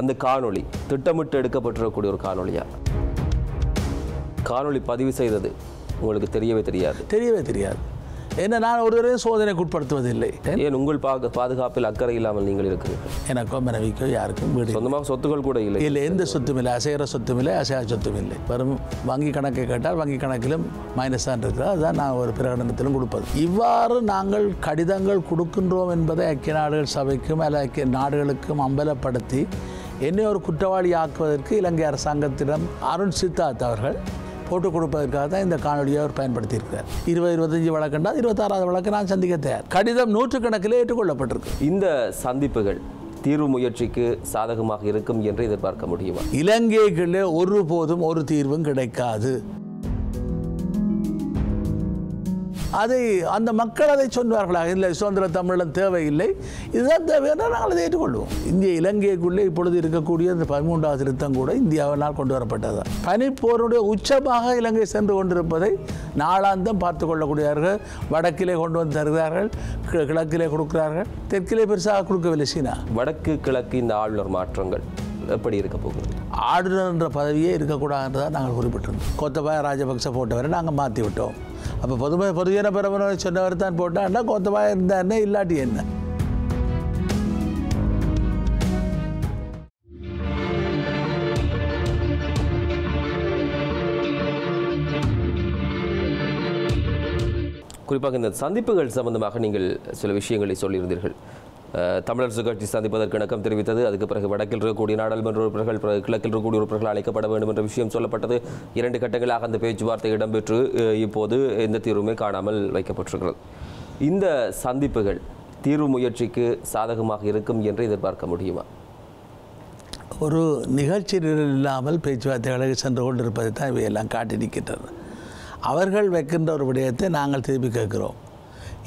அந்த காணொளி திட்டமிட்டு எடுக்கப்பட்டிருக்கக்கூடிய ஒரு காணொளியா? காணொளி பதிவு செய்தது உங்களுக்கு தெரியவே தெரியாது. தெரியவே தெரியாது. ஏன்னா நான் ஒருவரையும் சோதனைக்கு உட்படுத்துவதில்லை. ஏன் உங்கள் பாக பாதுகாப்பில் அக்கறை இல்லாமல் நீங்கள் இருக்கிறீர்கள்? எனக்கோ மனைவிக்கோ யாருக்கும் வீடு. சொந்தமாக சொத்துக்கள் கூட இல்லை. இல்லை எந்த சொத்தும் இல்லை. அசைகிற சொத்தும் இல்லை அசையா சொத்தும் இல்லை. வெறும் வங்கி கணக்கை கேட்டால் வங்கி கணக்கிலும் மைனஸ் தான் இருக்கிறது. அதுதான் நான் ஒரு பிரகடனத்திலும் கொடுப்பது. இவ்வாறு நாங்கள் கடிதங்கள் கொடுக்கின்றோம் என்பதை ஐக்கிய நாடுகள் சபைக்கும் அல்ல ஐக்கிய நாடுகளுக்கும் அம்பலப்படுத்தி என்னை ஒரு குற்றவாளி ஆக்குவதற்கு இலங்கை அரசாங்கத்திடம் அருண் சித்தார்த் அவர்கள் போட்டு கொடுப்பதற்காக தான் இந்த காணொலியை அவர் பயன்படுத்தியிருக்கிறார். இருபது இருபத்தஞ்சு வழக்குண்டா இருபத்தாறாவது வழக்கு நான் சந்திக்க தயார். கடிதம் நூற்றுக்கணக்கிலே ஏற்றுக்கொள்ளப்பட்டிருக்கு. இந்த சந்திப்புகள் தீர்வு முயற்சிக்கு சாதகமாக இருக்கும் என்று எதிர்பார்க்க முடியுமா? இலங்கைகளே ஒருபோதும் ஒரு தீர்வும் கிடைக்காது. அதை அந்த மக்கள் அதை சொன்னார்களாக இல்லை சுதந்திர தமிழன் தேவையில்லை. இதுதான் தேவையான நாங்கள் அதை ஏற்றுக்கொள்வோம். இந்திய இலங்கைக்குள்ளே இப்பொழுது இருக்கக்கூடிய இந்த பதிமூன்றாவது திருத்தம் கூட இந்தியாவினால் கொண்டு வரப்பட்டது. பனிப்போருடைய உச்சமாக இலங்கை சென்று கொண்டிருப்பதை நாளாந்தம் பார்த்து கொள்ளக்கூடியார்கள் வடக்கிலே கொண்டு வந்து தருகிறார்கள் கிழக்கிலே கொடுக்கிறார்கள். தெற்கிலே பெருசாக கொடுக்கவில்லை சீனா. வடக்கு கிழக்கு இந்த ஆளுநர் மாற்றங்கள் எப்படி இருக்க போகிறது? ஆளுநர் என்ற பதவியே இருக்கக்கூடாதுன்றதை நாங்கள் குறிப்பிட்டிருந்தோம். கோத்தபாய ராஜபக்ச போட்டவரை நாங்கள் மாற்றி விட்டோம் அப்போ பொதுமை பொதுஜன பிரபலம் சொன்னவர் தான் போட்டான்னா கோத்தபாய இருந்தா என்ன இல்லாட்டி என்ன? குறிப்பாக இந்த சந்திப்புகள் சம்பந்தமாக நீங்கள் சில விஷயங்களை சொல்லியிருந்தீர்கள். தமிழரசு கட்சி சந்திப்பதற்கு இணக்கம் தெரிவித்தது. அதுக்கு பிறகு வடக்கில் இருக்கக்கூடிய நாடாளுமன்ற உறுப்பினர்கள் பிறகு கிழக்கில் இருக்கக்கூடிய உறுப்பினர்கள் அழைக்கப்பட வேண்டும் என்ற விஷயம் சொல்லப்பட்டது. இரண்டு கட்டங்களாக அந்த பேச்சுவார்த்தை இடம்பெற்று இப்போது எந்த தீர்வுமே காணாமல் வைக்கப்பட்டிருக்கிறது. இந்த சந்திப்புகள் தீர்வு முயற்சிக்கு சாதகமாக இருக்கும் என்று எதிர்பார்க்க முடியுமா? ஒரு நிகழ்ச்சி நிரல் இல்லாமல் பேச்சுவார்த்தைகளுக்கு சென்று கொண்டிருப்பதை தான் இவையெல்லாம் காட்டி நிற்கின்றன அவர்கள் வைக்கின்ற ஒரு விடயத்தை நாங்கள் திருப்பி கேட்கிறோம்.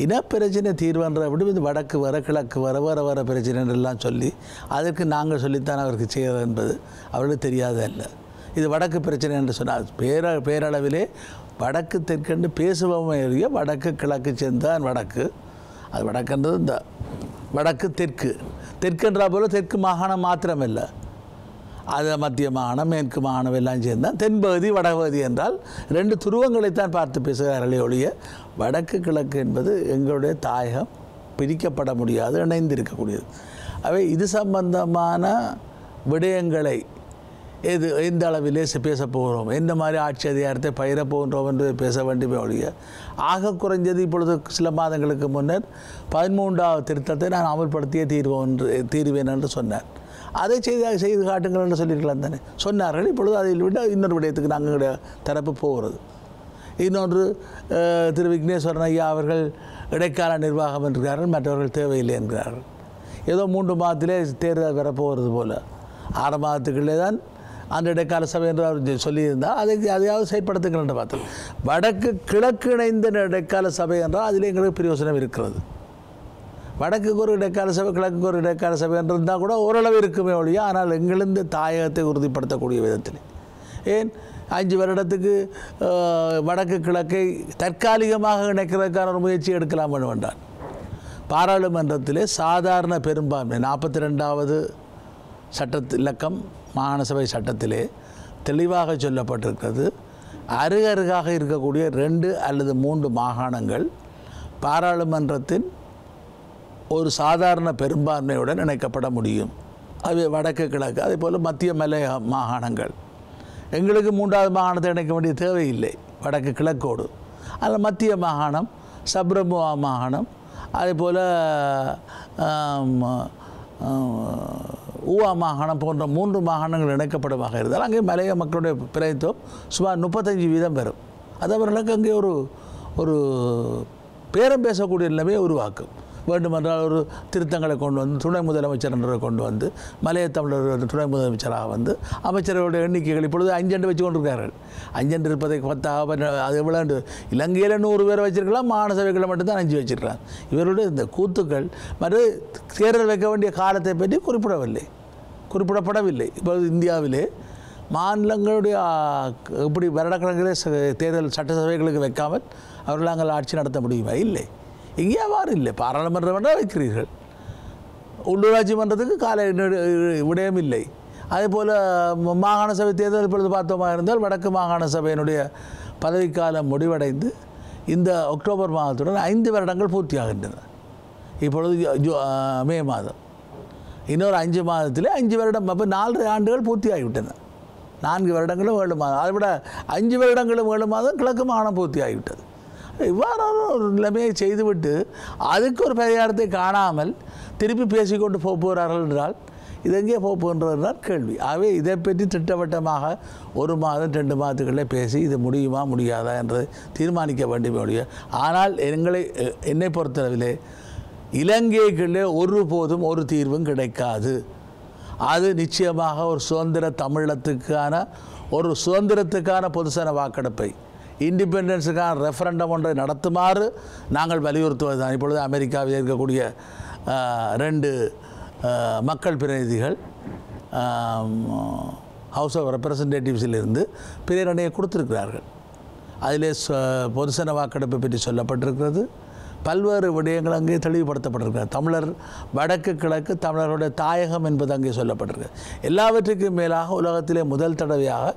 இனப்பிரச்சனை தீர்வுன்ற விட இது வடக்கு வர கிழக்கு வர வர வர பிரச்சனைலாம் சொல்லி அதற்கு நாங்கள் சொல்லித்தான் அவருக்கு செய்கிறது என்பது அவர்களுக்கு தெரியாதல்ல இது வடக்கு பிரச்சனை என்று சொன்னால் பேர பேரளவிலே வடக்கு தெற்கென்று பேசுபவன் எறிய வடக்கு கிழக்கு சேர்ந்தான் வடக்கு. அது வடக்குன்றது இந்த வடக்கு தெற்கு. தெற்கென்றா போல தெற்கு மாகாணம் மாத்திரமில்லை. அது மத்திய மாகாணம் மேற்கு மாகாணம் எல்லாம் சேர்ந்தால் தென்பகுதி வடபகுதி என்றால் ரெண்டு துருவங்களைத்தான் பார்த்து பேசுகிறார்களே ஒழிய. வடக்கு கிழக்கு என்பது எங்களுடைய தாயகம் பிரிக்கப்பட முடியாது இணைந்திருக்கக்கூடியது. அவை இது சம்பந்தமான விடயங்களை எது எந்த அளவிலே பேச போகிறோம்? எந்த மாதிரி ஆட்சி அதிகாரத்தை பயிர போகின்றோம் என்று பேச வேண்டுமே ஒழிய. ஆக குறைஞ்சது இப்பொழுது சில மாதங்களுக்கு முன்னர் பதிமூன்றாவது திருத்தத்தை நான் அமல்படுத்தியே தீர்வோம் என்று தீர்வேன் என்று சொன்னேன் அதை செய்து செய்து காட்டுங்கள் என்று சொல்லியிருக்கலாம் தானே. சொன்னார்கள். இப்பொழுது அதில் விட இன்னொரு விடயத்துக்கு நாங்கள் தரப்பு போகிறது. இன்னொன்று திரு விக்னேஸ்வரன் ஐயா அவர்கள் இடைக்கால நிர்வாகம் என்கிறார்கள் மற்றவர்கள் தேவையில்லை என்கிறார்கள். ஏதோ மூன்று மாதத்திலே தேர்தல் வரப்போகிறது போல. ஆறு மாதத்துக்குள்ளே தான் அந்த இடைக்கால சபை என்று அவர் சொல்லியிருந்தால் அதை அதையாவது செயற்படுத்துங்கள் என்று பார்த்தோம் வடக்கு கிழக்கு இணைந்த இடைக்கால சபை என்றால் அதில் எங்களுக்கு பிரயோசனம் இருக்கிறது. வடக்குக்கு ஒரு இடைக்கால சபை கிழக்குக்கு ஒரு இடைக்கால சபை என்று இருந்தால் கூட ஓரளவு இருக்குமே ஒழிய ஆனால் எங்கிருந்து தாயகத்தை உறுதிப்படுத்தக்கூடிய விதத்தில். ஏன்? அஞ்சு வருடத்துக்கு வடக்கு கிழக்கை தற்காலிகமாக இணைக்கிறதுக்கான ஒரு முயற்சி எடுக்கலாம் வேண்டான் பாராளுமன்றத்திலே சாதாரண பெரும்பான்மை நாற்பத்தி ரெண்டாவது சட்ட இலக்கம் மாகாணசபை சட்டத்திலே தெளிவாக சொல்லப்பட்டிருக்கிறது அருகருகாக இருக்கக்கூடிய ரெண்டு அல்லது மூன்று மாகாணங்கள் பாராளுமன்றத்தின் ஒரு சாதாரண பெரும்பான்மையுடன் இணைக்கப்பட முடியும். அது வடக்கு கிழக்கு அதே போல் மத்திய மலை மாகாணங்கள். எங்களுக்கு மூன்றாவது மாகாணத்தை இணைக்க வேண்டிய தேவையில்லை. வடக்கு கிழக்கோடு. அதில் மத்திய மாகாணம் சப்ரமுவா மாகாணம் அதே போல் ஊவா மாகாணம் போன்ற மூன்று மாகாணங்கள் இணைக்கப்படுமாக இருந்தால் அங்கே மலைய மக்களுடைய பிரதித்துவம் சுமார் முப்பத்தஞ்சு வீதம் பெறும். அது அவர்களுக்கு அங்கே ஒரு ஒரு பேரம் பேசக்கூடிய நிலைமையை உருவாக்கும். வேண்டுமென்றால் ஒரு திருத்தங்களை கொண்டு வந்து துணை முதலமைச்சர் என்றதை கொண்டு வந்து மலைய தமிழர் துணை முதலமைச்சராக வந்து அமைச்சர்களுடைய எண்ணிக்கைகள் இப்பொழுது அஞ்செண்டு வச்சு கொண்டிருக்கிறார்கள் அஞ்செண்டு இருப்பதை பத்தாக அது எவ்வளோண்டு இலங்கையில் நூறு பேர் வச்சிருக்கலாம் மாகாண சபைகளை மட்டும்தான் அஞ்சு வச்சிருக்கிறாங்க. இவருடைய இந்த கூத்துக்கள் மறு தேர்தல் வைக்க வேண்டிய காலத்தை பற்றி குறிப்பிடவில்லை. குறிப்பிடப்படவில்லை. இப்போது இந்தியாவிலே மாநிலங்களுடைய இப்படி வருடக்கணக்கிலே தேர்தல் சட்டசபைகளுக்கு வைக்காமல் அவர்கள் நாங்கள் ஆட்சி நடத்த முடியுமா? இல்லை. இங்கே அவ்வாறு இல்லை. பாராளுமன்றம் என்றால் வைக்கிறீர்கள். உள்ளூராட்சி மன்றத்துக்கு கால விடயம் இல்லை. அதே போல் மாகாண சபை தேர்தல் இப்பொழுது பார்த்தோமா இருந்தால் வடக்கு மாகாண சபையினுடைய பதவிக்காலம் முடிவடைந்து இந்த அக்டோபர் மாதத்துடன் ஐந்து வருடங்கள் பூர்த்தியாகின்றன. இப்பொழுது ஜூ- மே மாதம். இன்னொரு அஞ்சு மாதத்தில் அஞ்சு வருடம் அப்போ நாலரை ஆண்டுகள் பூர்த்தியாகிவிட்டன. நான்கு வருடங்களும் ஏழு மாதம். அதை விட அஞ்சு வருடங்களும் ஏழு மாதம் கிழக்கு மாகாணம் பூர்த்தியாகிவிட்டது. இவ்வாறான ஒரு நிலைமையை செய்துவிட்டு அதுக்கு ஒரு பரிகாரத்தை காணாமல் திருப்பி பேசிக்கொண்டு போக போகிறார்கள் என்றால் இது எங்கே போக போகின்றதுனால் கேள்வி. ஆகவே இதை பற்றி திட்டவட்டமாக ஒரு மாதம் ரெண்டு மாதத்துக்குள்ளே பேசி இது முடியுமா முடியாதா என்று தீர்மானிக்க வேண்டுமே ஒழிய ஆனால் எங்களை என்னை பொறுத்தளவிலே இலங்கைக்குள்ளே ஒருபோதும் ஒரு தீர்வும் கிடைக்காது. அது நிச்சயமாக ஒரு சுதந்திர தமிழத்துக்கான ஒரு சுதந்திரத்துக்கான பொதுசன வாக்கெடுப்பை இண்டிபெண்டன்ஸுக்கான ரெஃபரண்டம் ஒன்றை நடத்துமாறு நாங்கள் வலியுறுத்துவது தான் இப்பொழுது அமெரிக்காவில் இருக்கக்கூடிய ரெண்டு மக்கள் பிரதிநிதிகள் ஹவுஸ் ஆஃப் ரெப்ரசன்டேட்டிவ்ஸிலிருந்து பிரேரணையை கொடுத்திருக்கிறார்கள். அதிலே பொதுசன வாக்கெடுப்பை பற்றி சொல்லப்பட்டிருக்கிறது. பல்வேறு விடயங்கள் அங்கே தெளிவுபடுத்தப்பட்டிருக்கிறது தமிழர் வடக்கு கிழக்கு தமிழருடைய தாயகம் என்பது அங்கே சொல்லப்பட்டிருக்கு. எல்லாவற்றுக்கும் மேலாக உலகத்திலே முதல் தடவையாக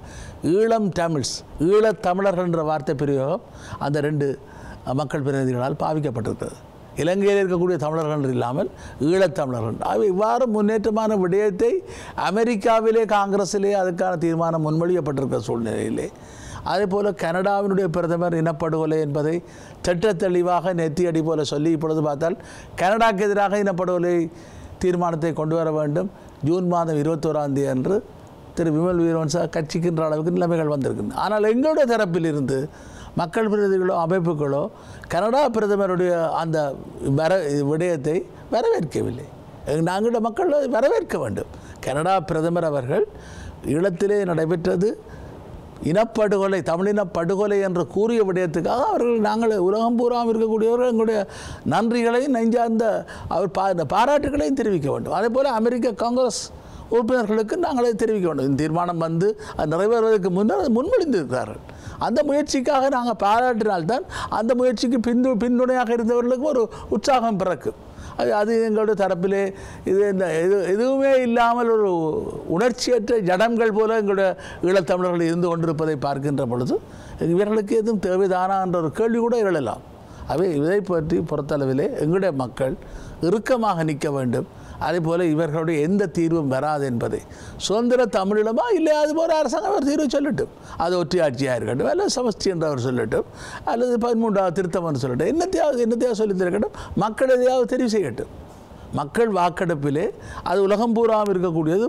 ஈழம் தமிழ்ஸ் ஈழத் தமிழர்கள் என்ற வார்த்தை பிரயோகம் அந்த ரெண்டு மக்கள் பிரதிநிதிகளால் பாவிக்கப்பட்டிருக்கிறது. இலங்கையில் இருக்கக்கூடிய தமிழர்கள் என்று இல்லாமல் ஈழத்தமிழர்கள் அவை இவ்வாறு முன்னேற்றமான விடயத்தை அமெரிக்காவிலே காங்கிரஸிலே அதுக்கான தீர்மானம் முன்மொழியப்பட்டிருக்கிற சூழ்நிலையிலே அதே போல் கனடாவினுடைய பிரதமர் இனப்படுகொலை என்பதை திட்ட தெளிவாக நெத்தியடி போல சொல்லி இப்பொழுது பார்த்தால் கனடாக்கு எதிராக இனப்படுகொலை தீர்மானத்தை கொண்டு வர வேண்டும். ஜூன் மாதம் இருபத்தோராம் தேதி அன்று திரு விமல் வீரவன்சா கட்சிக்கின்ற அளவுக்கு நிலைமைகள் வந்திருக்கின்றன. ஆனால் எங்களுடைய தரப்பில் இருந்து மக்கள் பிரதிகளோ அமைப்புகளோ கனடா பிரதமருடைய அந்த வர விடயத்தை வரவேற்கவில்லை. நாங்களுடைய மக்கள் வரவேற்க வேண்டும். கனடா பிரதமர் அவர்கள் ஈழத்திலே நடைபெற்றது இனப்படுகொலை தமிழின படுகொலை என்று கூறிய விடயத்துக்காக அவர்கள் நாங்கள் உலகம் பூராம் இருக்கக்கூடியவர்கள் எங்களுடைய நன்றிகளையும் நெஞ்சார்ந்த அவர் பா பாராட்டுகளையும் தெரிவிக்க வேண்டும். அதே போல் அமெரிக்க காங்கிரஸ் உறுப்பினர்களுக்கு நாங்களே தெரிவிக்க வேண்டும். இந்த தீர்மானம் வந்து அது நிறைவேறுவதற்கு முன்னர் அது முன்மொழிந்திருக்கிறார்கள். அந்த முயற்சிக்காக நாங்கள் பாராட்டினால்தான் அந்த முயற்சிக்கு பிந்து பின்துணையாக இருந்தவர்களுக்கு ஒரு உற்சாகம் பிறக்கும். அது அது எங்களோட தரப்பில் இது இந்த இது எதுவுமே இல்லாமல் ஒரு உணர்ச்சியற்ற ஜடங்கள் போல எங்களுடைய ஈழத்தமிழர்கள் இருந்து கொண்டிருப்பதை பார்க்கின்ற பொழுது இவர்களுக்கு எதுவும் தேவைதானா என்ற ஒரு கேள்வி கூட எழலாம். அவை இதை பற்றி பொறுத்தளவிலே எங்களுடைய மக்கள் இறுக்கமாக நிற்க வேண்டும். அதே போல் இவர்களுடைய எந்த தீர்வும் வராது என்பது. சுதந்திர தமிழிடமா இல்லை அது போல் அரசாங்கம் ஒரு தீர்வு சொல்லட்டும். அது ஒற்றையாட்சியாக இருக்கட்டும் அல்லது சமஷ்டி என்றவர் சொல்லட்டும் அல்லது பதிமூன்றாவது திருத்தம்னு சொல்லட்டும் என்னத்தையாவது என்னத்தையாவது சொல்லி இருக்கட்டும் மக்கள் எதையாவது தெரிவு செய்யட்டும். மக்கள் வாக்கெடுப்பிலே அது உலகம் பூராவும் இருக்கக்கூடியது.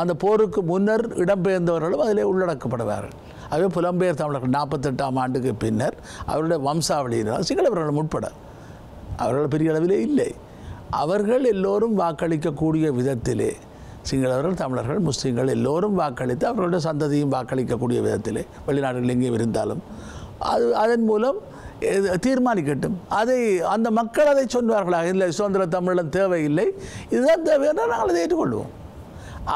அந்த போருக்கு முன்னர் இடம்பெயர்ந்தவர்களும் அதிலே உள்ளடக்கப்படுவார்கள். அவை புலம்பெயர் தமிழர்கள். நாற்பத்தெட்டாம் ஆண்டுக்கு பின்னர் அவருடைய வம்சாவளியினர் சிங்களவர்கள் உட்பட அவர்கள் பெரிய அளவிலே இல்லை. அவர்கள் எல்லோரும் வாக்களிக்கக்கூடிய விதத்திலே சிங்களவர்கள் தமிழர்கள் முஸ்லீம்கள் எல்லோரும் வாக்களித்து அவர்களுடைய சந்ததியும் வாக்களிக்கக்கூடிய விதத்திலே வெளிநாடுகள் எங்கேயும் இருந்தாலும். அது அதன் மூலம் இது தீர்மானிக்கட்டும். அதை அந்த மக்கள் அதை சொன்னார்களா இல்லை சுதந்திர தமிழன் தேவையில்லை. இதுதான் தேவை என்றால் நாங்கள் அதை ஏற்றுக்கொள்வோம்.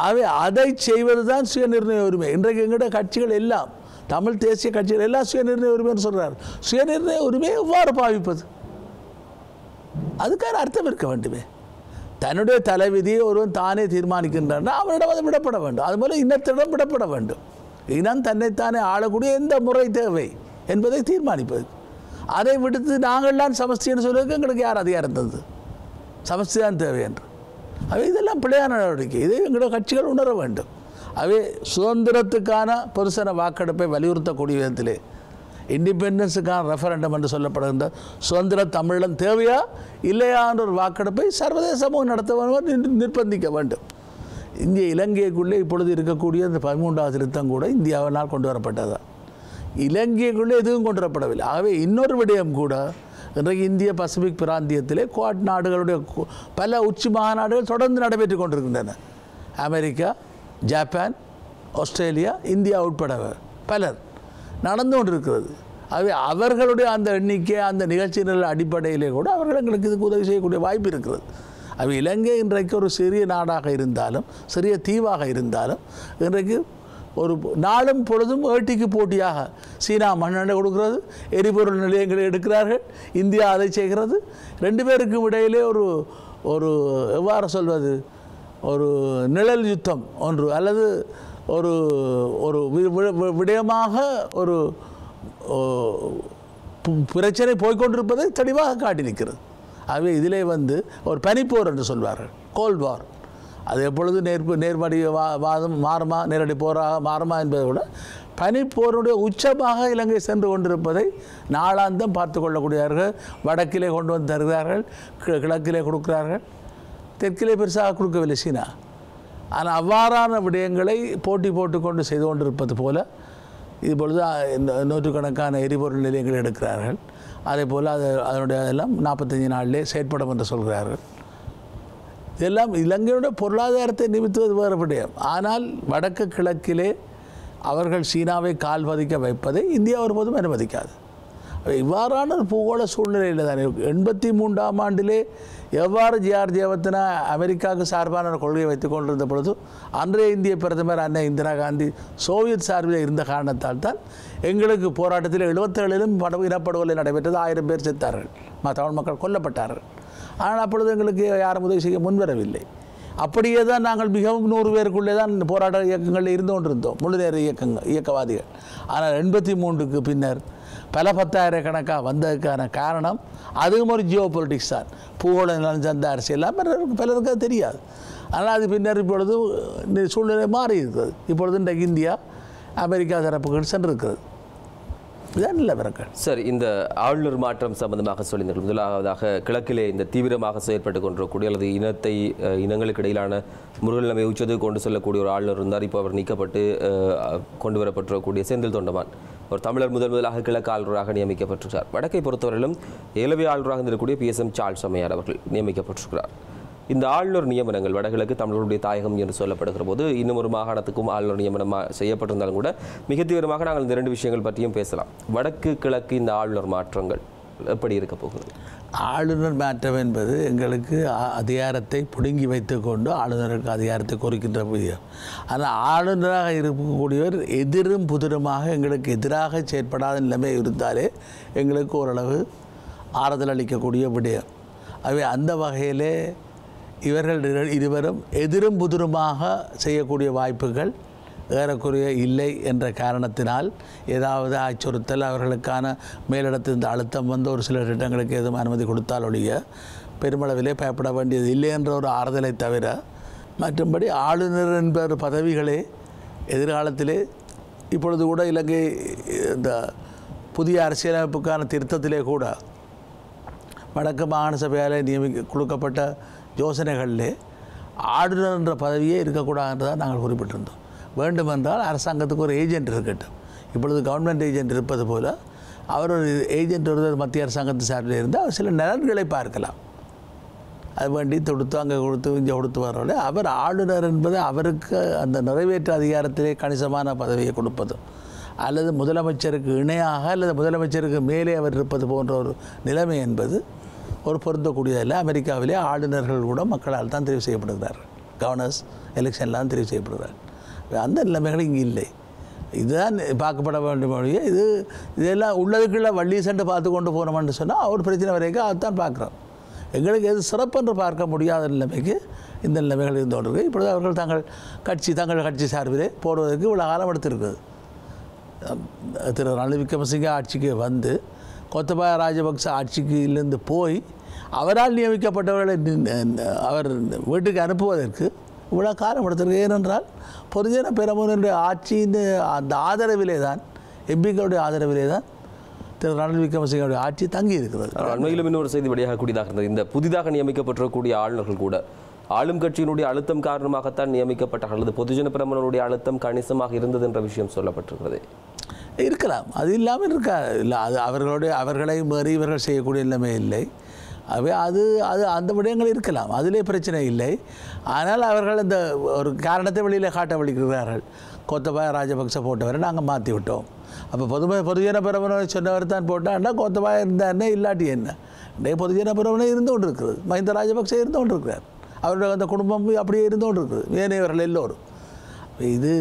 ஆகவே அதை செய்வது தான் சுயநிர்ணய உரிமை. இன்றைக்கு எங்களுடைய கட்சிகள் எல்லாம் தமிழ் தேசிய கட்சிகள் எல்லாம் சுயநிர்ணய உரிமைன்னு சொல்கிறார் சுயநிர்ணய உரிமையை எவ்வாறு பாவிப்பது? அதுக்கான அர்த்தம் இருக்க வேண்டுமே. தன்னுடைய தலைவிதியை ஒருவன் தானே தீர்மானிக்கின்றான் அவனிடம் அது விடப்பட வேண்டும். அதுபோல் இன்னத்திடம் விடப்பட வேண்டும். இனம் தன்னைத்தானே ஆளக்கூடிய எந்த முறை தேவை என்பதை தீர்மானிப்பது. அதை விடுத்து நாங்கள்லாம் சமஸ்தின்னு சொல்வதற்கு எங்களுக்கு யார் அதிகாரம் தந்தது? சமஸ்தி தான் தேவை என்று. அவை இதெல்லாம் பிழையான நடவடிக்கை. இதை எங்களுடைய கட்சிகள் உணர வேண்டும். அவை சுதந்திரத்துக்கான பொதுசன வாக்கெடுப்பை வலியுறுத்தக்கூடிய விதத்திலே இண்டிபெண்டன்ஸுக்கான ரெஃபரண்டம் என்று சொல்லப்படுகின்ற சுதந்திர தமிழன் தேவையா? இல்லையா என்ற ஒரு வாக்கெடுப்பை சர்வதேச சமூகம் நடத்த நிர்பந்திக்க வேண்டும். இந்திய இலங்கைக்குள்ளே இப்பொழுது இருக்கக்கூடிய இந்த பதிமூன்றாவது திருத்தம் கூட இந்தியாவினால் கொண்டு வரப்பட்டது. இலங்கைக்குள்ளே எதுவும் கொண்டு வரப்படவில்லை. ஆகவே இன்னொரு விடயம் கூட இன்றைக்கு இந்திய பசிபிக் பிராந்தியத்திலே குவாட் நாடுகளுடைய பல உச்சி மாநாடுகள் தொடர்ந்து நடைபெற்று கொண்டிருக்கின்றன. அமெரிக்கா ஜப்பான் ஆஸ்திரேலியா இந்தியா உட்பட பலர். நடந்து கொண்டிருக்கிறது. ஆகவே அவர்களுடைய அந்த எண்ணிக்கை அந்த நிகழ்ச்சிகள் அடிப்படையிலே கூட அவர்கள் எங்களுக்கு இதுக்கு உதவி செய்யக்கூடிய வாய்ப்பு இருக்கிறது. அது இலங்கை இன்றைக்கு ஒரு சிறிய நாடாக இருந்தாலும் சிறிய தீவாக இருந்தாலும் இன்றைக்கு ஒரு நாளும் பொழுதும் ஏட்டிக்கு போட்டியாக சீனா மண்ணெண்ணை கொடுக்கிறது எரிபொருள் நிலையங்களை எடுக்கிறார்கள் இந்தியா அதை செய்கிறது. ரெண்டு பேருக்கும் இடையிலே ஒரு ஒரு எவ்வாறு சொல்வது? ஒரு நிழல் யுத்தம் ஒன்று அல்லது ஒரு ஒரு வி- விடயமாக ஒரு பிரச்சனை போய்க்கொண்டிருப்பதை தெளிவாக காட்டி நிற்கிறது ஆகவே இதிலே வந்து ஒரு பனிப்போர் என்று சொல்வார்கள். கோல்ட் வார் அது எப்பொழுது நேர்ப்பு நேர்மடி வா வாதம் மாறுமா நேரடி போராக மாறுமா என்பதை விட பனிப்போருடைய உச்சமாக இலங்கை சென்று கொண்டிருப்பதை நாளாந்தம் பார்த்து கொள்ளக்கூடியார்கள் வடக்கிலே கொண்டு வந்து தருகிறார்கள் கி- கிழக்கிலே கொடுக்கிறார்கள். தெற்கிலே பெருசாக கொடுக்கவில்லை சீனா. ஆனால் அவ்வாறான விடயங்களை போட்டி போட்டுக்கொண்டு செய்து கொண்டிருப்பது போல இப்பொழுது இந்த நூற்றுக்கணக்கான எரிபொருள் நிலையங்கள் எடுக்கிறார்கள். அதே போல் அது அதனுடைய அதெல்லாம் நாற்பத்தஞ்சு நாளிலே செயற்படும் என்று சொல்கிறார்கள். இதெல்லாம் இலங்கையோட பொருளாதாரத்தை நிமித்துவது வேறு விடயம். ஆனால் வடக்கு கிழக்கிலே அவர்கள் சீனாவை கால் பதிக்க வைப்பதை இந்தியா ஒருபோதும் அனுமதிக்காது. இவ்வாறான பூகோள சூழ்நிலையில் தான் எண்பத்தி மூன்றாம் ஆண்டிலே எவ்வாறு ஜிஆர் ஜெயவர்த்தனா அமெரிக்காவுக்கு சார்பான ஒரு கொள்கையை வைத்துக் கொண்டிருந்த பொழுது அன்றைய இந்திய பிரதமர் அன்னை இந்திரா காந்தி சோவியத் சார்பில் இருந்த காரணத்தால் தான் எங்களுக்கு போராட்டத்தில் எழுபத்தேழிலும் பட இனப்படுகொலை நடைபெற்றது. ஆயிரம் பேர் செத்தார்கள். ம- தமிழ் மக்கள் கொல்லப்பட்டார்கள். ஆனால் அப்பொழுது எங்களுக்கு யாரும் உதவி செய்ய முன்வரவில்லை. அப்படியே தான் நாங்கள் மிகவும் நூறு பேருக்குள்ளே தான் போராட்ட இயக்கங்களில் இருந்து கொண்டிருந்தோம். முழு நேர இயக்கங்கள் இயக்கவாதிகள். ஆனால் எண்பத்தி மூன்றுக்கு பின்னர் பல பத்தாயிரக்கணக்காக வந்ததுக்கான காரணம் அதுவும் ஒரு ஜியோ பொலிட்டிக்ஸ் தான். பூகோள நலன் சந்த அரசியல் பலருக்கு பலருக்கு அது தெரியாது. ஆனால் அது பின்னர் இப்பொழுது இந்த சூழ்நிலை மாறி இருக்கிறது இப்பொழுது இன்றைக்கு இந்தியா அமெரிக்கா தரப்புகள் சென்றிருக்கிறது. இதுதான் நிலவரங்கள் சரி இந்த ஆளுநர் மாற்றம் சம்பந்தமாக சொல்லியிருந்தீர்கள். முதலாவதாக கிழக்கிலே இந்த தீவிரமாக செயற்பட்டு கொண்டிருக்கக்கூடிய அல்லது இனத்தை இனங்களுக்கு இடையிலான முருகநிலைமை உச்சது கொண்டு செல்லக்கூடிய ஒரு ஆளுநர் இருந்தார். இப்போ அவர் நீக்கப்பட்டு கொண்டு வரப்பட்டிருக்கக்கூடிய செந்தில் தொண்டமான். ஒரு தமிழர் முதல் முதலாக கிழக்கு ஆளுநராக நியமிக்கப்பட்டிருக்கிறார். வடக்கை பொறுத்தவரையிலும் ஏலவே ஆளுநராக இருந்திருக்கக்கூடிய பி எஸ் எம் சார்ல்ஸ் அம்மையார் அவர்கள் நியமிக்கப்பட்டிருக்கிறார். இந்த ஆளுநர் நியமனங்கள் வடகிழக்கு தமிழர்களுடைய தாயகம் என்று சொல்லப்படுகிற போது இன்னும் ஒரு மாகாணத்துக்கும் ஆளுநர் நியமனம் செய்யப்பட்டிருந்தாலும் கூட மிக தீவிரமாக நாங்கள் இந்த இரண்டு விஷயங்கள் பற்றியும் பேசலாம். வடக்கு கிழக்கு இந்த ஆளுநர் மாற்றங்கள் எப்படி இருக்க போகிறது? ஆளுநர் மாற்றம் என்பது எங்களுக்கு அ- அதிகாரத்தை பிடுங்கி வைத்துக்கொண்டு ஆளுநருக்கு அதிகாரத்தை குறிக்கின்ற விதம் ஆனால் ஆளுநராக இருக்கக்கூடியவர் எதிரும் புதிருமாக எங்களுக்கு எதிராக செயற்படாத நிலைமை இருந்தாலே எங்களுக்கு ஓரளவு ஆறுதல் அளிக்கக்கூடிய விடயம். ஆகவே அந்த வகையிலே இவர்கள் இருவரும் எதிரும் புதிருமாக செய்யக்கூடிய வாய்ப்புகள் ஏறக்குறைய இல்லை என்ற காரணத்தினால் ஏதாவது அச்சுறுத்தல் அவர்களுக்கான மேலிடத்திலிருந்து அழுத்தம் வந்து ஒரு சில திட்டங்களுக்கு எதுவும் அனுமதி கொடுத்தால் ஒழிய பெருமளவிலே பயப்பட வேண்டியது இல்லை என்ற ஒரு ஆறுதலை தவிர மற்றும்படி ஆளுநர் என்பவர் பதவிகளே எதிர்காலத்திலே இப்பொழுது கூட இலங்கை இந்த புதிய அரசியலமைப்புக்கான திருத்தத்திலே கூட வடக்கு மாகாண சபையால் நியமிக்க கொடுக்கப்பட்ட யோசனைகளிலே ஆளுநர் என்ற பதவியே இருக்கக்கூடாதுன்றதான் நாங்கள் குறிப்பிட்டிருந்தோம். வேண்டுமென்றால் அரசாங்கத்துக்கு ஒரு ஏஜென்ட் இருக்கட்டும். இப்பொழுது கவர்மெண்ட் ஏஜென்ட் இருப்பது போல் அவர் ஒரு ஏஜென்ட் ஒருவர் மத்திய அரசாங்கத்து சார்பில் இருந்தால் அவர் சில நலன்களை பார்க்கலாம். அது வேண்டி தொடுத்து அங்கே கொடுத்து இங்கே கொடுத்து வரவில்லை அவர் ஆளுநர் என்பது அவருக்கு அந்த நிறைவேற்று அதிகாரத்திலே கணிசமான பதவியை கொடுப்பது. அல்லது முதலமைச்சருக்கு இணையாக அல்லது முதலமைச்சருக்கு மேலே அவர் இருப்பது போன்ற ஒரு நிலைமை என்பது ஒரு பொருந்தக்கூடியதல்ல. அமெரிக்காவிலே ஆளுநர்கள் கூட மக்களால் தான் தெரிவு செய்யப்படுகிறார்கள் கவர்னர்ஸ் எலெக்ஷன்லாம் தெரிவு செய்யப்படுகிறார்கள் அந்த நிலைமைகள் இங்கே இல்லை. இதுதான் பார்க்கப்பட வேண்டும் இது இதெல்லாம் உள்ளதுக்குள்ள வள்ளி சென்று பார்த்து கொண்டு போனோம்னு சொன்னால் ஒரு பிரச்சனை வரைக்கும் அதுதான் பார்க்குறோம் எங்களுக்கு எது சிறப்பென்று பார்க்க முடியாத நிலைமைக்கு இந்த நிலைமைகள் இருந்து கொண்டிருக்கு. இப்பொழுது அவர்கள் தங்கள் கட்சி தங்கள் கட்சி சார்பிலே போடுவதற்கு இவ்வளோ காலம் எடுத்திருக்குது திரு ரணில் விக்ரமசிங்க ஆட்சிக்கு வந்து கோத்தபாய ராஜபக்ச ஆட்சிக்கிலிருந்து போய் அவரால் நியமிக்கப்பட்டவர்களை அவர் வீட்டுக்கு அனுப்புவதற்கு இவ்வளோ காலம் எடுத்திருக்கு ஏனென்றால் பொதுஜன பெரமுனுடைய ஆட்சியின் அந்த ஆதரவிலே தான் எம்பிக்களுடைய ஆதரவிலே தான் திரு ரணில் விக்ரமசிங்கனுடைய ஆட்சி தங்கி இருக்கிறது அண்மையிலும் இன்னொரு செய்தி வெளியாக கூடியதாக இருந்தது. இந்த புதிதாக நியமிக்கப்பட்டிருக்கக்கூடிய ஆளுநர்கள் கூட ஆளும் கட்சியினுடைய அழுத்தம் காரணமாகத்தான் நியமிக்கப்பட்ட அல்லது பொதுஜன பிரமணனுடைய அழுத்தம் கணிசமாக இருந்தது என்ற விஷயம் சொல்லப்பட்டிருக்கிறது. இருக்கலாம். அது இல்லாமல் இருக்கா? இல்லை அது அவர்களுடைய அவர்களை மீறி இவர்கள் செய்யக்கூடிய நிலைமை இல்லை. அவை அது அது அந்த விடயங்கள் இருக்கலாம். அதிலே பிரச்சனை இல்லை. ஆனால் அவர்கள் அந்த ஒரு காரணத்தை வெளியில் காட்ட வழிக்கிறார்கள் கோத்தபாய ராஜபக்ச போட்டவரை நாங்கள் மாற்றி விட்டோம். அப்போ பொதுமை பொதுஜன பிரபலனை சொன்னவர் தான் போட்டான்னா கோத்தபாய இருந்தாருன்னே இல்லாட்டி என்ன? இன்றைய பொதுஜன பிரபலனை இருந்து கொண்டு இருக்கிறது மஹிந்த ராஜபக்சே இருந்து கொண்டு இருக்கிறார் அவருடைய அந்த குடும்பம் அப்படியே இருந்து இருக்குது. ஏனையவர்கள் எல்லோரும். இது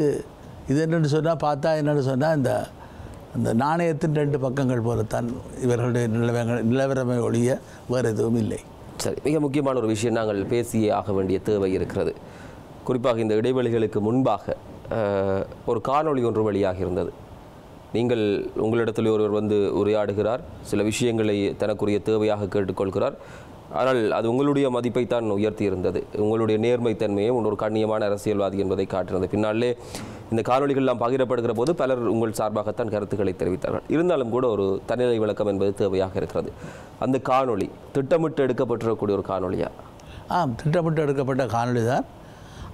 இது என்னென்னு சொன்னால் பார்த்தா என்னென்னு சொன்னால் இந்த அந்த நாணயத்தின் ரெண்டு பக்கங்கள் போலத்தான் இவர்களுடைய நிலவரங்கள் நிலவரமை ஒழிய வேறு எதுவும் இல்லை. சரி மிக முக்கியமான ஒரு விஷயம் நாங்கள் பேசியே ஆக வேண்டிய தேவை இருக்கிறது. குறிப்பாக இந்த இடைவெளிகளுக்கு முன்பாக ஒரு காணொளி ஒன்று வெளியாக இருந்தது. நீங்கள் உங்களிடத்தில் ஒருவர் வந்து உரையாடுகிறார் சில விஷயங்களை தனக்குரிய தேவையாக கேட்டுக்கொள்கிறார். ஆனால் அது உங்களுடைய மதிப்பைத்தான் உயர்த்தி இருந்தது உங்களுடைய நேர்மைத்தன்மையும் ஒரு கண்ணியமான அரசியல்வாதி என்பதை காட்டினது. பின்னாலே இந்த காணொளிகள்லாம் பகிரப்படுகிற போது பலர் உங்கள் சார்பாகத்தான் கருத்துக்களை தெரிவித்தார்கள். இருந்தாலும் கூட ஒரு தனிநிலை விளக்கம் என்பது தேவையாக இருக்கிறது. அந்த காணொளி திட்டமிட்டு எடுக்கப்பட்டிருக்கக்கூடிய ஒரு காணொளியா? ஆம் திட்டமிட்டு எடுக்கப்பட்ட காணொளி தான்.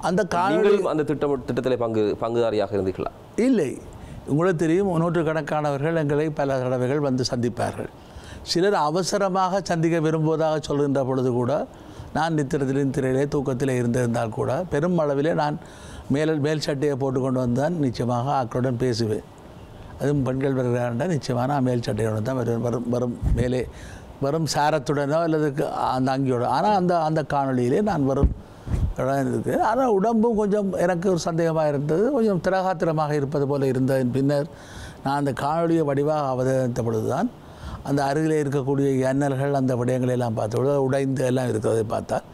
அந்த நீங்களும் அந்த திட்டம் திட்டத்திலே பங்கு பங்குதாரியாக இருந்தீர்களா? இல்லை. உங்களுக்கு தெரியும் நூற்றுக்கணக்கானவர்கள் எங்களை பல தடவைகள் வந்து சந்திப்பார்கள். சிலர் அவசரமாக சந்திக்க விரும்புவதாக சொல்கின்ற பொழுது கூட நான் நித்திரத்திலும் திரையிலே தூக்கத்திலே இருந்திருந்தால் கூட பெரும் அளவிலே நான் மேல் மேல் சட்டையை போட்டுக்கொண்டு வந்தான் நிச்சயமாக ஆக்களுடன் பேசுவேன். அதுவும் பெண்கள் வருகிறார்கள் நிச்சயமாக நான் மேல் சட்டையோடு தான் வருவேன். வரும் வரும் மேலே வரும் சாரத்துடனோ அல்லது அந்த அங்கியோட. ஆனால் அந்த அந்த காணொளியிலே நான் வரும் இடம் ஆனால் உடம்பும் கொஞ்சம் எனக்கு ஒரு சந்தேகமாக இருந்தது. கொஞ்சம் திரகாத்திரமாக இருப்பது போல இருந்ததன் பின்னர் நான் அந்த காணொளியை வடிவாக அவதரித்த பொழுதுதான் அந்த அருகிலே இருக்கக்கூடிய எண்ணல்கள் அந்த விடயங்களை எல்லாம் பார்த்த உடைந்து எல்லாம் இருக்கிறதை பார்த்தால்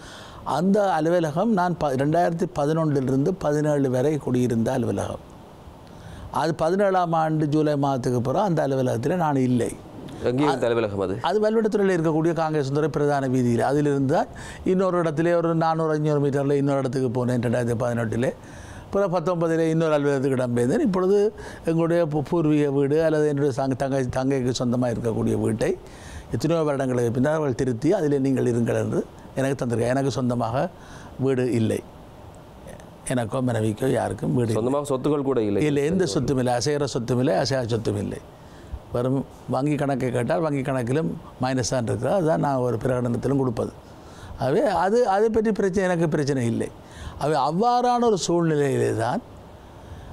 அந்த அலுவலகம் நான் ப ரெண்டாயிரத்தி பதினொன்றிலிருந்து பதினேழு வரை குடியிருந்த அலுவலகம். அது பதினேழாம் ஆண்டு ஜூலை மாதத்துக்கு பிறகு அந்த அலுவலகத்தில் நான் இல்லை. அலுவலகம் அது? அது வல்வெடுத்துறையில் இருக்கக்கூடிய காங்கிரஸ் துறை பிரதான வீதியில். அதிலிருந்து தான் இன்னொரு இடத்துல ஒரு நானூறு அஞ்சூறு மீட்டரில் இன்னொரு இடத்துக்கு போனேன் ரெண்டாயிரத்தி பதினெட்டில். அப்புறம் பத்தொன்பதில் இன்னொரு அலுவலகத்துக்கு இடம்பெயர்ந்தேன் இப்பொழுது எங்களுடைய பூர்வீக வீடு அல்லது என்னுடைய சங்க தங்கை தங்கைக்கு சொந்தமாக இருக்கக்கூடிய வீட்டை எத்தனையோ வருடங்களுக்கு பின்னர் அவர்கள் திருத்தி அதில் நீங்கள் இருங்கள் என்று எனக்கு தந்திருக்கேன் எனக்கு சொந்தமாக வீடு இல்லை. எனக்கோ மனைவிக்கோ யாருக்கும் வீடு. சொந்தமாக சொத்துக்கள் கூட இல்லை. இல்லை எந்த சொத்தும் இல்லை. அசைகிற சொத்தும் இல்லை அசையா சொத்தும் இல்லை. வரும் வங்கி கணக்கை கேட்டால் வங்கி கணக்கிலும் மைனஸ் தான் இருக்கிறது. அதுதான் நான் ஒரு பிரகடனத்திலும் கொடுப்பது. ஆகவே அது அதை பற்றி பிரச்சனை எனக்கு பிரச்சனை இல்லை. அவை அவ்வாறான ஒரு சூழ்நிலையிலே தான்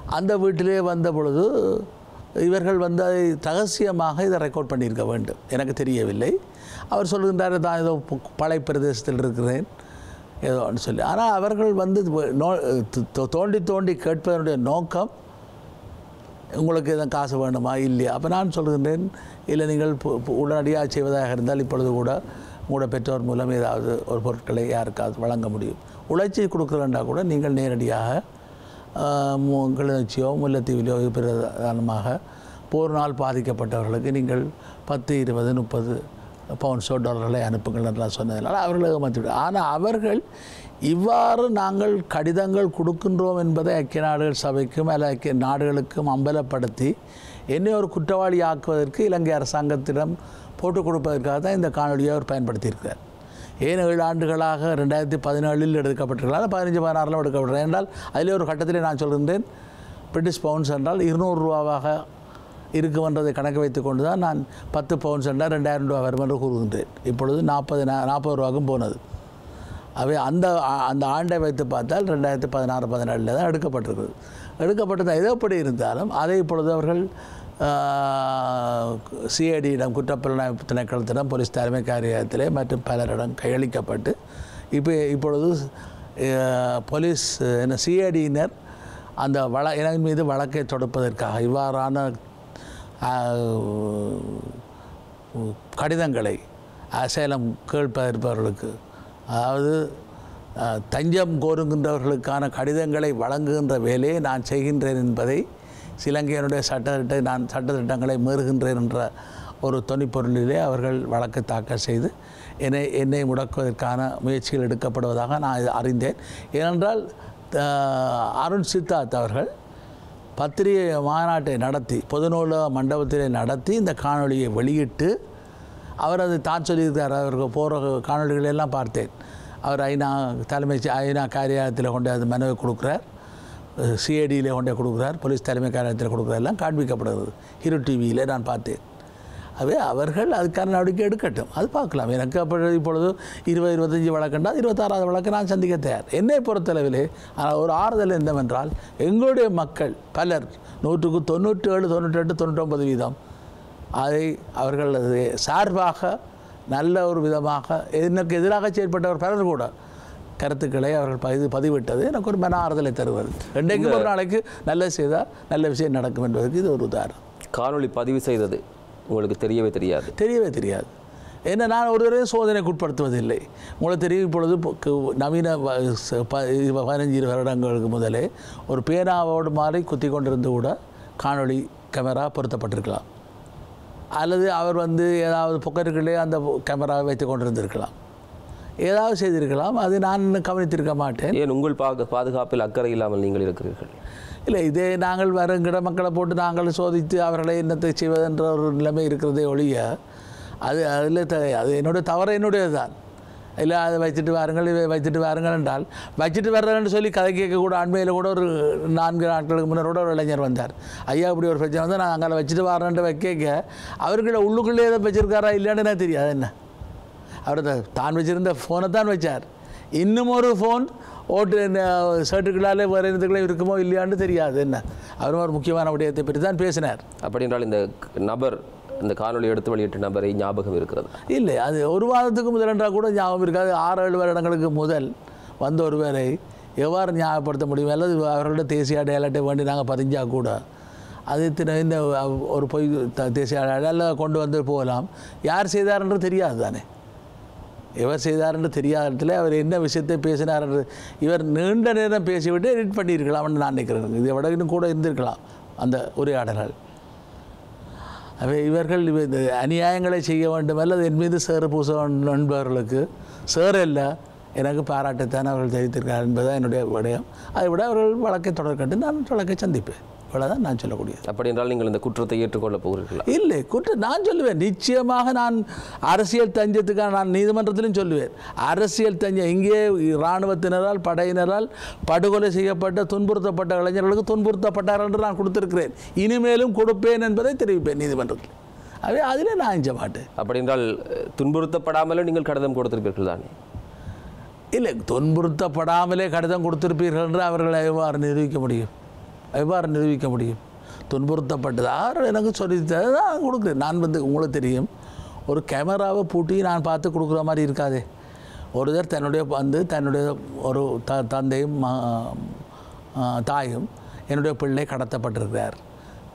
அந்த வீட்டிலே வந்த பொழுது இவர்கள் வந்து அதை ரகசியமாக இதை ரெக்கார்ட் பண்ணியிருக்க வேண்டும். எனக்கு தெரியவில்லை. அவர் சொல்கின்றார் தான் ஏதோ பழைய பிரதேசத்தில் இருக்கிறேன். ஏதோன்னு சொல்லி. ஆனால் அவர்கள் வந்து நோ தோ- தோண்டி தோண்டி கேட்பதனுடைய நோக்கம் உங்களுக்கு எதுவும் காசு வேணுமா? இல்லையா? அப்போ நான் சொல்கின்றேன் இல்லை நீங்கள் பு- உடனடியாக செய்வதாக இருந்தால் இப்பொழுது கூட உங்களோட பெற்றோர் மூலம் ஏதாவது ஒரு பொருட்களை யாருக்காவது வழங்க முடியும். உழைச்சி கொடுக்குறேன்டா கூட நீங்கள் நேரடியாக ஆஹ், மு- கிளிநொச்சியோ முல்லைத்தீவிலையோ பிரதானமாக போர் பாதிக்கப்பட்டவர்களுக்கு நீங்கள் பத்து இருபது முப்பது பவுன்ஸோ டாலர்களை அனுப்புங்கள் என்றெல்லாம் நான் சொன்னதுனால அவர்கள் ஏமாற்றிவிடு ஆனால் அவர்கள் இவ்வாறு நாங்கள் கடிதங்கள் கொடுக்கின்றோம் என்பதை ஐக்கிய நாடுகள் சபைக்கும் அல்ல ஐக்கிய நாடுகளுக்கும் அம்பலப்படுத்தி என்னை ஒரு குற்றவாளி ஆக்குவதற்கு இலங்கை அரசாங்கத்திடம் போட்டுக் கொடுப்பதற்காக தான் இந்த காணொலியை அவர் பயன்படுத்தியிருக்கிறார். ஏன் ஏழு ஆண்டுகளாக ரெண்டாயிரத்தி பதினேழில் எடுக்கப்பட்டிருக்கலாம் பதினஞ்சு பதினாறில் எடுக்கப்பட்டிருக்கிறார் என்றால் அதிலே ஒரு கட்டத்திலே நான் சொல்கின்றேன் பிரிட்டிஷ் பவுன்ஸ் என்றால் இருநூறு ரூபாவாக இருக்கும் என்றதை கணக்கு வைத்துக் கொண்டு தான் நான் பத்து பவுன்ஸ் என்றால் ரெண்டாயிரம் ரூபா வரும் என்று கூறுகின்றேன். இப்பொழுது நாற்பது நாற்பது ரூபாக்கும் போனது. அவை அந்த அந்த ஆண்டை வைத்து பார்த்தால் ரெண்டாயிரத்தி பதினாறு பதினேழில் தான் எடுக்கப்பட்டிருக்குது. எடுக்கப்பட்டது எதப்படி இருந்தாலும் அதை இப்பொழுது அவர்கள் சிஐடியிடம் குற்றப்புலனாய்வு திணைக்களத்திடம் போலீஸ் தலைமை காரியத்திலே மற்றும் பலரிடம் கையளிக்கப்பட்டு இப்போ இப்பொழுது போலீஸ் என்ன சிஐடியினர் அந்த வழ இன மீது வழக்கை தொடுப்பதற்காக இவ்வாறான கடிதங்களை அசேலம் கேட்பதற்பவர்களுக்கு அதாவது தஞ்சம் கோருகின்றவர்களுக்கான கடிதங்களை வழங்குகின்ற வேலையை நான் செய்கின்றேன் என்பதை சிலங்கையனுடைய சட்டத்திட்ட நான் சட்டத்திட்டங்களை மீறுகின்றேன் என்ற ஒரு தொனிப்பொருளிலே அவர்கள் வழக்கு தாக்கல் செய்து என்னை என்னை முடக்குவதற்கான முயற்சிகள் எடுக்கப்படுவதாக நான் இது அறிந்தேன். ஏனென்றால் அருண் சித்தார்த் அவர்கள் பத்திரிகை மாநாட்டை நடத்தி பொதுநூல மண்டபத்திலே நடத்தி இந்த காணொளியை வெளியிட்டு அவர் அது தான் சொல்லியிருக்கார். அவருக்கு போகிற காணொலிகளை எல்லாம் பார்த்தேன். அவர் ஐநா தலைமை ஐநா காரியாலயத்தில் கொண்டு அது மனுவை கொடுக்குறார். சிஐடியில் கொண்டே கொடுக்குறார். போலீஸ் தலைமை காரியாலயத்தில் கொடுக்குறார். எல்லாம் காண்பிக்கப்படுகிறது. ஹீரோ டிவியில் நான் பார்த்தேன். அவே அவர்கள் அதுக்கான நடவடிக்கை எடுக்கட்டும். அது பார்க்கலாம். எனக்கு அப்போ இப்பொழுது இருபது இருபத்தஞ்சி வழக்குண்டா இருபத்தாறாவது வழக்கு நான் சந்திக்க தயார். என்னை பொறுத்தளவிலே ஆனால் ஒரு ஆறுதல் என்னவென்றால் எங்களுடைய மக்கள் பலர் நூற்றுக்கு தொண்ணூற்றி ஏழு தொண்ணூற்றி எட்டு தொண்ணூற்றொம்பது வீதம் அதை அவர்கள் அது சார்பாக நல்ல ஒரு விதமாக எனக்கு எதிராக செயற்பட்டவர் பலர் கூட கருத்துக்களை அவர்கள் பதிவு பதிவிட்டது. எனக்கு ஒரு மன ஆறுதலை தருவது. ரெண்டைக்கும் ஒரு நாளைக்கு நல்லது செய்தால் நல்ல விஷயம் நடக்கும் என்பதற்கு இது ஒரு உதாரணம். காணொளி பதிவு செய்தது உங்களுக்கு தெரியவே தெரியாது. தெரியவே தெரியாது. என்ன நான் ஒரு தடவை சோதனைக்கு உட்படுத்துவதில்லை. உங்களுக்கு தெரியும் இப்பொழுது நவீன பதினஞ்சு இரு வருடங்களுக்கு முதலே ஒரு பேனாவோடு மாதிரி குத்தி கொண்டிருந்து கூட காணொளி கேமரா பொருத்தப்பட்டிருக்கலாம். அல்லது அவர் வந்து ஏதாவது பொக்கெட்டுக்குள்ளே அந்த கேமராவை வைத்து கொண்டிருந்திருக்கலாம். ஏதாவது செய்திருக்கலாம். அது நான் கவனித்திருக்க மாட்டேன். ஏன் உங்கள் பாக பாதுகாப்பில் அக்கறை இல்லாமல் நீங்கள் இருக்கிறீர்கள்? இல்லை இதே நாங்கள் வருங்கிற மக்களை போட்டு நாங்கள் சோதித்து அவர்களை என்னத்தை செய்வதென்ற ஒரு நிலைமை இருக்கிறதே ஒழிய அது அதில் த அது என்னுடைய தவறு என்னுடையது தான் இல்லை அதை வச்சுட்டு வாருங்கள் இவை வச்சுட்டு வாருங்கள் என்றால் வச்சுட்டு வர்றேன்னு சொல்லி கதை கேட்க கூட அண்மையில் கூட ஒரு நான்கு நாட்களுக்கு முன்னர் கூட ஒரு இளைஞர் வந்தார். ஐயா இப்படி ஒரு பிரச்சனை வந்து நான் அங்கே வச்சுட்டு வரேன்ட்டு கேட்க அவர்கிட்ட உள்ளுக்குள்ளே எதை வச்சுருக்காரா இல்லையான்னு எனக்கு தெரியாது. என்ன? அவர் தான் வச்சுருந்த ஃபோனை தான் வச்சார். இன்னும் ஒரு ஃபோன் ஓட்டு ஷர்ட்டுகளாலே வேறு இதுகளே இருக்குமோ இல்லையான்னு தெரியாது. என்ன? அவரும் ஒரு முக்கியமான விடயத்தை பற்றி தான் பேசினார். அப்படின்றால் இந்த நபர் இந்த காணொலி எடுத்து வெளியிட்ட நபரை ஞாபகம் இருக்கிறது? இல்லை அது ஒரு வாரத்துக்கு முதல் என்றால் கூட ஞாபகம் இருக்காது. ஆறு ஏழு வருடங்களுக்கு முதல் வந்த ஒருவரை எவ்வாறு ஞாபகப்படுத்த முடியும்? அல்லது அவர்களோட தேசிய அடையாளத்தை வேண்டி நாங்கள் பதிஞ்சா கூட அது இந்த ஒரு பொய் தேசிய அடையாளம் கொண்டு வந்து போகலாம். யார் செய்தார் என்று தெரியாது தானே. எவர் செய்தார் என்று தெரியாத இடத்துல அவர் என்ன விஷயத்தை பேசினார் என்று இவர் நீண்ட நேரம் பேசிவிட்டு எடிட் பண்ணியிருக்கலாம்னு நான் நினைக்கிறேன். இதை விட இன்னும் கூட இருந்திருக்கலாம் அந்த உரையாடல்கள். அவை இவர்கள் இந்த அநியாயங்களை செய்ய வேண்டும் அல்லது என் மீது சேறு பூச நண்பர்களுக்கு என்பவர்களுக்கு சேறு அல்ல எனக்கு பாராட்டத்தான் அவர்கள் தெரிவித்திருக்கிறார் என்பதுதான் என்னுடைய விடயம். அதை விட அவர்கள் வழக்கை தொடர்கட்டு நான் வழக்கை சந்திப்பேன். இவ்வளோதான் நான் சொல்லக்கூடியது. அப்படி என்றால் நீங்கள் இந்த குற்றத்தை ஏற்றுக்கொள்ளப் போகிறீர்களா? இல்லை குற்றம் நான் சொல்லுவேன். நிச்சயமாக நான் அரசியல் தஞ்சத்துக்காக நான் நீதிமன்றத்திலும் சொல்லுவேன். அரசியல் தஞ்சம் இங்கே இராணுவத்தினரால் படையினரால் படுகொலை செய்யப்பட்ட துன்புறுத்தப்பட்ட இளைஞர்களுக்கு துன்புறுத்தப்பட்டார் என்று நான் கொடுத்திருக்கிறேன். இனிமேலும் கொடுப்பேன் என்பதை தெரிவிப்பேன் நீதிமன்றத்தில். அவே அதிலே நான் அஞ்ச மாட்டேன். அப்படி என்றால் அஹ், துன்புறுத்தப்படாமலும் நீங்கள் கடிதம் கொடுத்திருப்பீர்கள் தானே? இல்லை துன்புறுத்தப்படாமலே கடிதம் கொடுத்திருப்பீர்கள் என்று அவர்களை எவ்வாறு நிரூபிக்க முடியும்? எவ்வாறு நிரூபிக்க முடியும்? துன்புறுத்தப்பட்டது. யார் எனக்கு சொல்லி நான் கொடுக்குறேன். நான் வந்து உங்களுக்கு தெரியும். ஒரு கேமராவை பூட்டி நான் பார்த்து கொடுக்குற மாதிரி இருக்காதே. ஒருத்தர் தன்னுடைய வந்து தன்னுடைய ஒரு த தந்தையும் மா- தாயும் என்னுடைய பிள்ளை கடத்தப்பட்டிருக்கிறார்.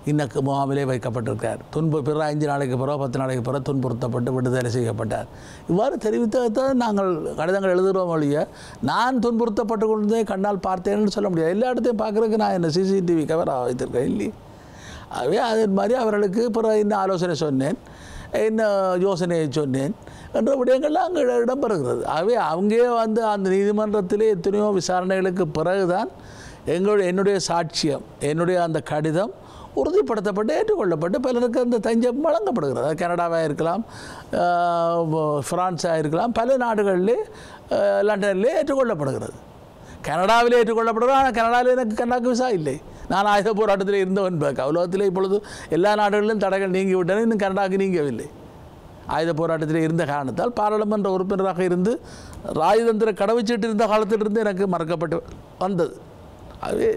இன்னக்கு முகாமிலே வைக்கப்பட்டிருக்கார் துன்பு பிற ஐந்து நாளைக்கு பிறகு பத்து நாளைக்கு பிறகு துன்புறுத்தப்பட்டு விடுதலை செய்யப்பட்டார். இவ்வாறு தெரிவித்ததான் நாங்கள் கடிதங்கள் எழுதுகிறோம் ஒழிய நான் துன்புறுத்தப்பட்டு கொண்டே கண்ணால் பார்த்தேன்னு சொல்ல முடியாது. எல்லா இடத்தையும் பார்க்குறதுக்கு நான் என்ன சிசிடிவி கேமரா வைத்திருக்கேன் இல்லையே? ஆகவே அது மாதிரி அவர்களுக்கு பிறகு இன்னும் ஆலோசனை சொன்னேன் என்ன யோசனையை சொன்னேன் என்ற விடயங்கள்லாம் அங்கே இடம்பெறுகிறது. ஆகவே அங்கே வந்து அந்த நீதிமன்றத்திலே எத்தனையோ விசாரணைகளுக்கு பிறகுதான் எங்களுடைய என்னுடைய சாட்சியம் என்னுடைய அந்த கடிதம் உறுதிப்படுத்தப்பட்டு ஏற்றுக்கொள்ளப்பட்டு பலருக்கு அந்த தஞ்சம் வழங்கப்படுகிறது. அது கனடாவாக இருக்கலாம் ஃப்ரான்ஸாக இருக்கலாம் பல நாடுகளிலே அஹ், லண்டனிலே ஏற்றுக்கொள்ளப்படுகிறது. கனடாவிலே ஏற்றுக்கொள்ளப்படுகிறது ஆனால் கனடாவில் எனக்கு கனடாக்கு விசா இல்லை. நான் ஆயுத போராட்டத்தில் இருந்தவன் பாக்க உலகத்திலே இப்பொழுது எல்லா நாடுகளிலும் தடைகள் நீங்கி விட்டன இன்னும் கனடாக்கு நீங்கவில்லை. ஆயுத போராட்டத்தில் இருந்த காரணத்தால் பாராளுமன்ற உறுப்பினராக இருந்து ராஜதந்திர கடவுச்சீட்டு இருந்த காலத்திலிருந்து எனக்கு மறக்கப்பட்டு வந்தது. அது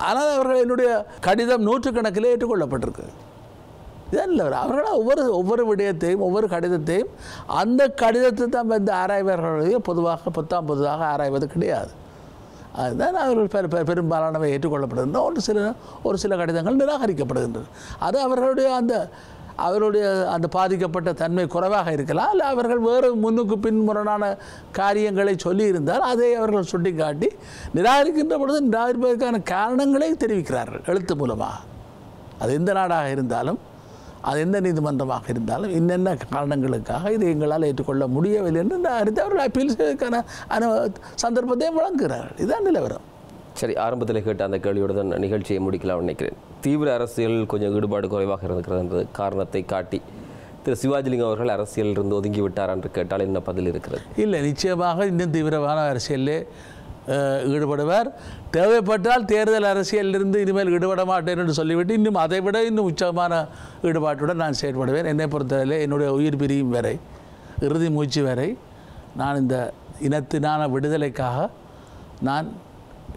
ஆனால் அவர்கள் என்னுடைய கடிதம் நூற்றுக்கணக்கில் ஏற்றுக்கொள்ளப்பட்டிருக்கு. இதான் இல்லை அவர்களால் ஒவ்வொரு ஒவ்வொரு விடயத்தையும் ஒவ்வொரு கடிதத்தையும் அந்த கடிதத்தை தான் வந்து ஆராய்வார்களே பொதுவாக புத்தாம் பொதுவாக ஆராய்வது கிடையாது. அதுதான் அவர்கள் பெரு பெரு- பெரும்பாலானவை ஏற்றுக்கொள்ளப்படுகின்றன. ஒரு சில ஒரு சில கடிதங்கள் நிராகரிக்கப்படுகின்றன. அது அவர்களுடைய அந்த அவருடைய அந்த பாதிக்கப்பட்ட தன்மை குறைவாக இருக்கலாம். இல்லை அவர்கள் வேறு முன்னுக்கு பின்முரணான காரியங்களை சொல்லியிருந்தால் அதை அவர்கள் சுட்டிக்காட்டி நிராகரிக்கின்ற பொழுது நிராகரிப்பதற்கான காரணங்களை தெரிவிக்கிறார்கள் எழுத்து மூலமாக. அது எந்த நாடாக இருந்தாலும் அது எந்த நீதிமன்றமாக இருந்தாலும் என்னென்ன காரணங்களுக்காக இதை எங்களால் ஏற்றுக்கொள்ள முடியவில்லை என்று அறிந்து அவர்கள் அப்பீல் செய்வதற்கான அனு சந்தர்ப்பத்தையும் வழங்குகிறார்கள். இதுதான் நிலவரம். சரி ஆரம்பத்தில் கேட்ட அந்த கேள்வியோடு தான் நிகழ்ச்சியை முடிக்கலாம் நினைக்கிறேன். தீவிர அரசியல் கொஞ்சம் ஈடுபாடு குறைவாக இருக்கிறது என்ற காரணத்தை காட்டி திரு. சிவாஜிலிங்கம் அவர்கள் அரசியலில் இருந்து ஒதுங்கி விட்டார் என்று கேட்டால் என்ன பதில் இருக்கிறது? இல்லை நிச்சயமாக இன்னும் தீவிரமான அரசியலில் ஈடுபடுவார். தேவைப்பட்டால் தேர்தல் அரசியலிலிருந்து இனிமேல் ஈடுபட மாட்டேன் என்று சொல்லிவிட்டு இன்னும் அதை விட இன்னும் உச்சமான ஈடுபாட்டுடன் நான் செயல்படுவேன் என்னை பொறுத்தவரை என்னுடைய உயிர் பிரியும் வரை இறுதி மூச்சு வரை நான் இந்த இனத்தினான விடுதலைக்காக நான்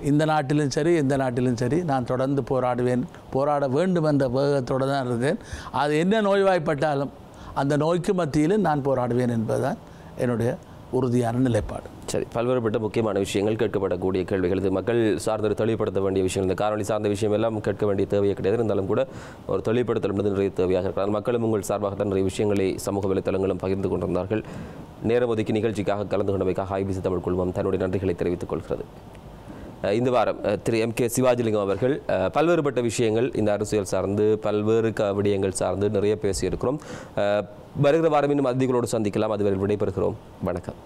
இந்த நாட்டிலும் சரி இந்த நாட்டிலும் சரி நான் தொடர்ந்து போராடுவேன் போராட வேண்டும் என்ற வேகத்தோடு தான் இருந்தேன். அது என்ன நோய்வாய்ப்பட்டாலும் அந்த நோய்க்கு மத்தியிலும் நான் போராடுவேன் என்பதுதான் என்னுடைய உறுதியான நிலைப்பாடு. சரி பல்வேறுபட்ட முக்கியமான விஷயங்கள் கேட்கப்படக்கூடிய கேள்விகள். இது மக்கள் சார்ந்து தெளிவுபடுத்த வேண்டிய விஷயம். இந்த காரணி சார்ந்த விஷயம் எல்லாம் கேட்க வேண்டிய தேவையே கிடையாது. இருந்தாலும் கூட ஒரு தெளிவுபடுத்தல் என்பது நிறைய தேவையாக இருக்கிறார் மக்களும் உங்கள் சார்பாக தான் நிறைய விஷயங்களை சமூக வலைத்தளங்களும் பகிர்ந்து கொண்டிருந்தார்கள். நேரம் ஒதுக்கி நிகழ்ச்சிக்காக கலந்து கொண்டமைக்காக ஐபிசி தமிழ் குழுமம் தன்னுடைய நன்றிகளை தெரிவித்துக் கொள்கிறது. இந்த வாரம் திரு எம் கே சிவாஜிலிங்கம் அவர்கள் பல்வேறுபட்ட விஷயங்கள் இந்த அரசியல் சார்ந்து பல்வேறு க விடயங்கள் சார்ந்து நிறைய பேசியிருக்கிறோம். வருகிற வாரம் இன்னும் அதிகளோடு சந்திக்கலாம். அதுவரை விடைபெறுகிறோம். வணக்கம்.